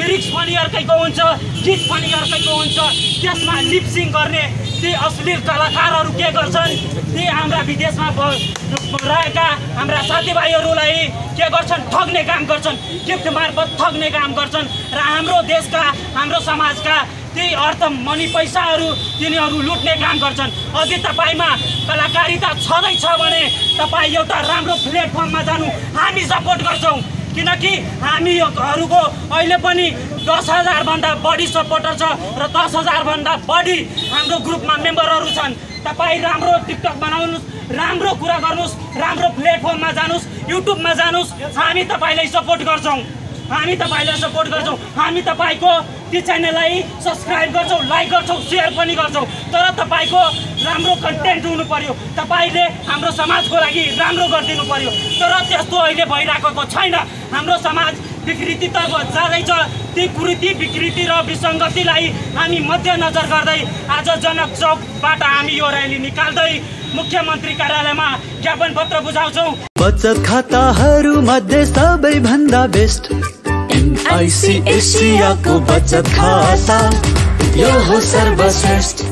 Lyrics पनि अर्कैको हुन्छ गीत पनि अर्कैको हुन्छ। त्यसमा लिपसिङ गर्ने ती अश्लील कलाकारहरू के गर्छन्? ती हाम्रा विदेशमा रहेका हाम्रा साथीभाइहरूलाई के गर्छन्? ठग्ने काम गर्छन्। गिफ्ट मार्फत ठग्ने काम गर्छन्। र हाम्रो देशका हाम्रो समाजका ती अर्थ मनी पैसाहरू तिनीहरू लुट्ने काम गर्छन्। अझै तपाईँमा कलाकारिता छँदैछ भने तपाईँ एउटा राम्रो प्लेटफर्ममा जानु हामी सपोर्ट गर्छौँ। किनकि हामीहरूको अहिले पनि दस हजारभन्दा बढी सपोर्टर छ र दस हजारभन्दा बढी हाम्रो ग्रुपमा मेम्बरहरू छन्। तपाईँ राम्रो टिकटक बनाउनुहोस् राम्रो कुरा गर्नुहोस् राम्रो प्लेटफर्ममा जानुहोस् युट्युबमा जानुहोस् हामी तपाईँलाई सपोर्ट गर्छौँ। हामी तपाईँलाई सपोर्ट गर्छौँ। हामी तपाईँको त्यो च्यानललाई सब्सक्राइब गर्छौँ लाइक गर्छौँ सेयर पनि गर्छौँ। तर तपाईँको राम्रो कन्टेन्ट हुनु पर्यो। तपाईँले हाम्रो समाजको लागि राम्रो गरिदिनु पर्यो। तर त्यस्तो अहिले भइरहेको छैन। हाम्रो समाज विकृतितर्फ जाँदैछ। ती कुरीति विकृति र विसङ्गतिलाई हामी मध्यनजर गर्दै आज जनक चौकबाट हामी यो र्याली निकाल्दै मुख्यमन्त्री कार्यालयमा ज्ञापन पत्र बुझाउँछौँ। बचत खाताहरू मध्ये सबैभन्दा बेस्ट एनआइसी एसियाको बचत खाता। यो हो सर्वश्रेष्ठ।